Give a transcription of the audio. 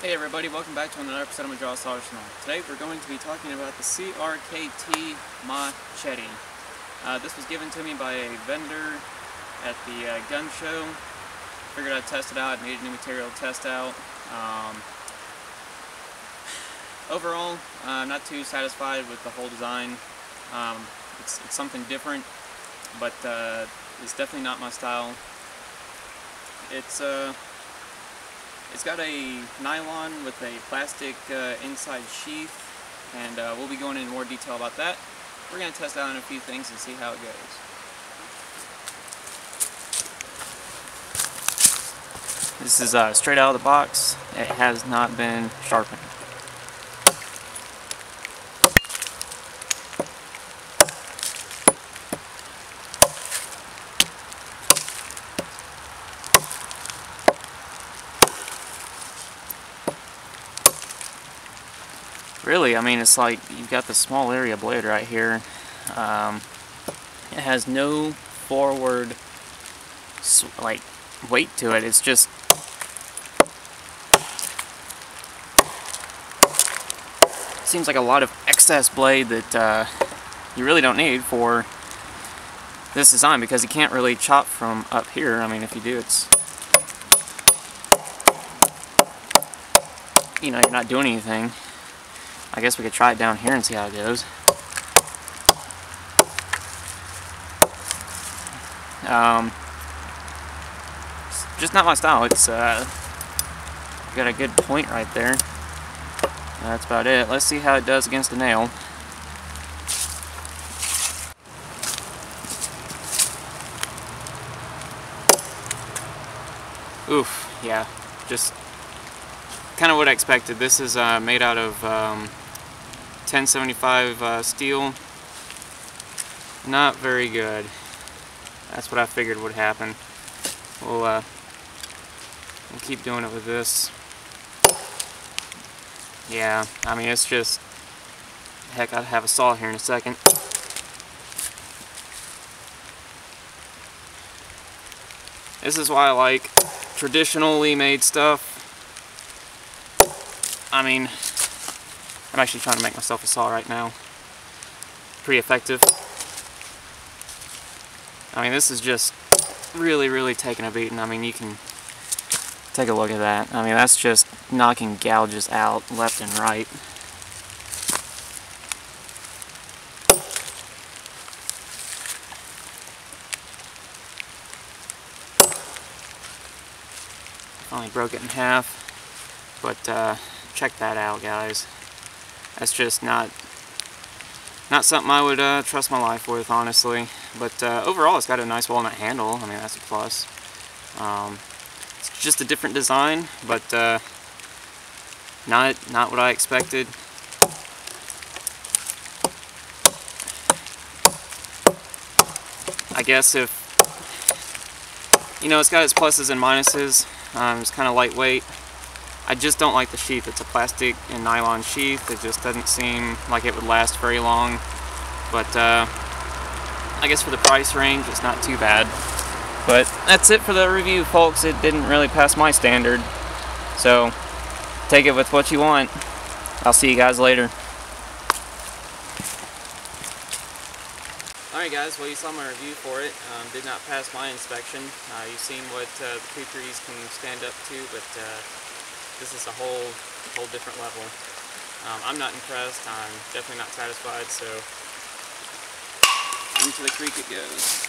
Hey everybody, welcome back to another episode of Madras Arsenal. Today we're going to be talking about the CRKT Ma-Chete. Uh, this was given to me by a vendor at the uh, gun show. Figured I'd test it out, needed new material to test out. Um, overall, uh, not too satisfied with the whole design. Um, it's, it's, something different, but uh, it's definitely not my style. It's uh, it's got a nylon with a plastic uh, inside sheath, and uh, we'll be going into more detail about that. We're going to test out on a few things and see how it goes. This is uh, straight out of the box. It has not been sharpened. Really, I mean, it's like you've got the small area blade right here. Um, it has no forward like weight to it. It's just seems like a lot of excess blade that uh, you really don't need for this design because you can't really chop from up here. I mean, if you do, it's you know, you're not doing anything. I guess we could try it down here and see how it goes. Um, just not my style. It's uh, got a good point right there. That's about it. Let's see how it does against the nail. Oof, yeah, just kind of what I expected. This is uh, made out of um, 1075 uh, steel. Not very good. That's what I figured would happen. We'll, uh, we'll keep doing it with this. Yeah, I mean, it's just... Heck, I'd have a saw here in a second. This is why I like traditionally made stuff. I mean, I'm actually trying to make myself a saw right now. Pretty effective. I mean, this is just really, really taking a beating. I mean, you can take a look at that. I mean, that's just knocking gouges out left and right. Finally broke it in half, but uh, check that out, guys that's just not not something I would uh, trust my life with, honestly. But uh, overall, it's got a nice walnut handle. I mean, that's a plus. Um, it's just a different design, but uh, not not what I expected. I guess if you know, it's got its pluses and minuses. Um, it's kind of lightweight. I just don't like the sheath. It's a plastic and nylon sheath. It just doesn't seem like it would last very long. But uh, I guess for the price range, it's not too bad. But that's it for the review, folks. It didn't really pass my standard. So take it with what you want. I'll see you guys later. Alright guys, well you saw my review for it. Um, did not pass my inspection. Uh, you've seen what uh, the creeperies can stand up to, but uh, this is a whole, whole different level. Um, I'm not impressed. I'm definitely not satisfied. So into the creek it goes.